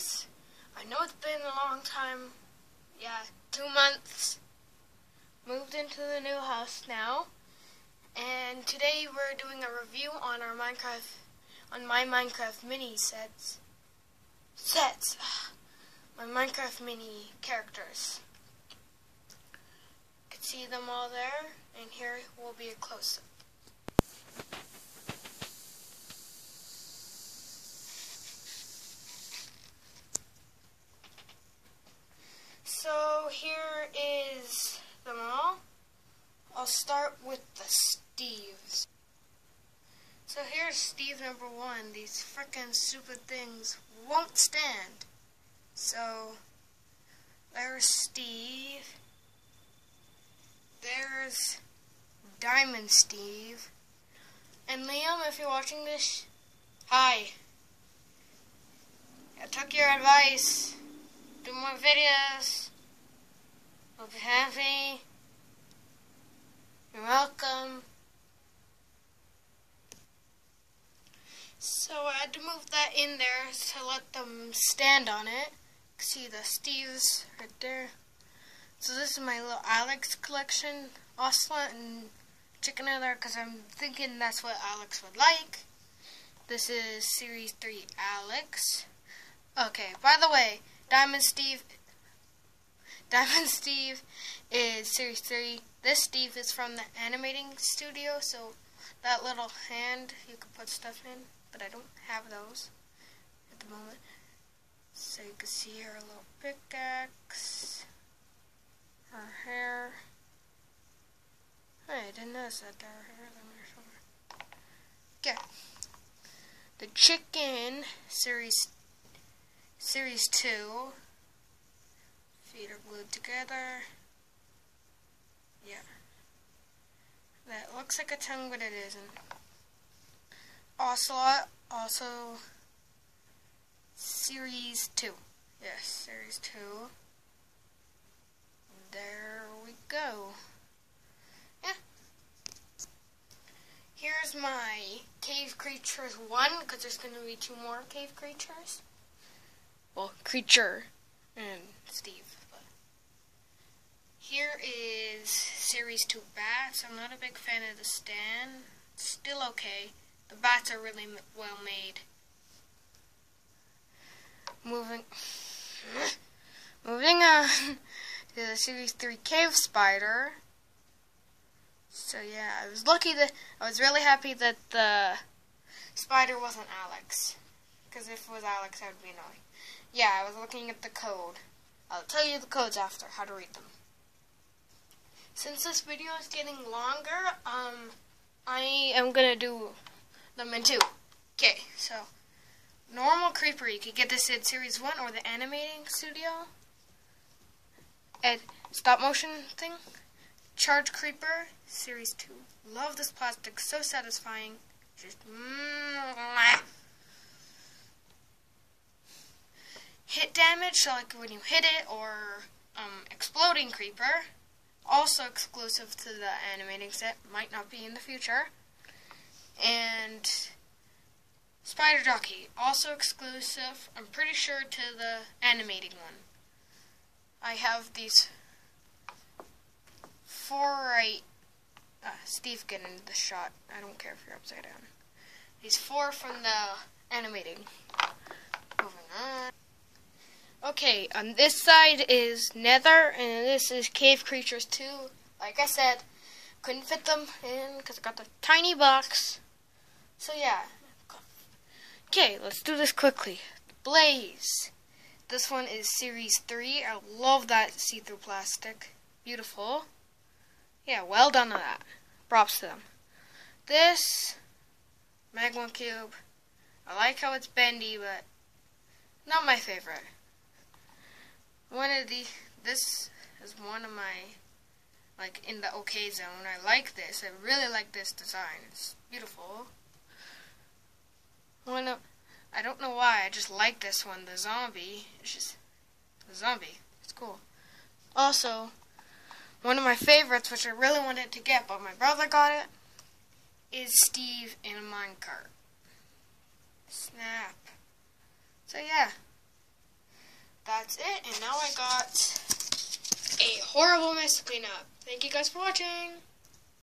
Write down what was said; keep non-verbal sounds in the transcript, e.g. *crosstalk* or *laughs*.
guys. I know it's been a long time. Yeah, two months. Moved into the new house now. And today we're doing a review on our Minecraft, on my Minecraft mini sets. Sets! *sighs* My Minecraft mini characters. You can see them all there, and here will be a close-up. So here is them all. I'll start with the Steves. So here's Steve number one. These frickin' stupid things won't stand. So there's Steve. There's Diamond Steve. And Liam, if you're watching this, hi. I took your advice. Do more videos. Hope you're happy. Welcome. So I had to move that in there to let them stand on it. See the Steves right there. So this is my little Alex collection. Ocelot and Chicken in there because I'm thinking that's what Alex would like. This is Series 3 Alex. Okay, by the way, Diamond Steve Diamond *laughs* Steve is Series 3. This Steve is from the animating studio, so that little hand you can put stuff in, but I don't have those at the moment. So you can see her little pickaxe, her hair. Hey, I didn't notice that there her hair. Okay. The chicken series series two Feet are glued together. Yeah. That looks like a tongue, but it isn't. Ocelot, also Series 2. Yes, Series 2. There we go. Yeah. Here's my Cave Creatures 1, because there's going to be two more Cave Creatures. Well, Creature and Steve. Here is Series 2 bats. I'm not a big fan of the stand. Still okay. The bats are really well made. Moving, *laughs* moving on *laughs* to the Series 3 Cave Spider. So yeah, I was lucky that, I was really happy that the spider wasn't Alex. Because if it was Alex, I would be annoying. Yeah, I was looking at the code. I'll tell you the codes after, how to read them. Since this video is getting longer, um, I am gonna do them in two. Okay, so normal creeper, you could get this in series one or the animating studio. And stop motion thing. Charge creeper, series two. Love this plastic, so satisfying. Just mm, hit damage, so like when you hit it, or um, exploding creeper also exclusive to the animating set, might not be in the future. And Spider Jockey, also exclusive, I'm pretty sure, to the animating one. I have these four right. Uh, Steve, get into the shot. I don't care if you're upside down. These four from the animating. Okay, on this side is Nether, and this is Cave Creatures 2. Like I said, couldn't fit them in because I got the tiny box. So yeah. Okay, let's do this quickly. Blaze. This one is Series 3. I love that see-through plastic. Beautiful. Yeah, well done on that. Props to them. This, Magma Cube. I like how it's bendy, but not my favorite one of the this is one of my like in the okay zone. I like this. I really like this design. It's beautiful. One of I don't know why. I just like this one. The zombie. It's just the zombie. It's cool. Also, one of my favorites, which I really wanted to get, but my brother got it, is Steve in a minecart. Snap. So yeah. That's it. And now I got a horrible mess to clean up. Thank you guys for watching.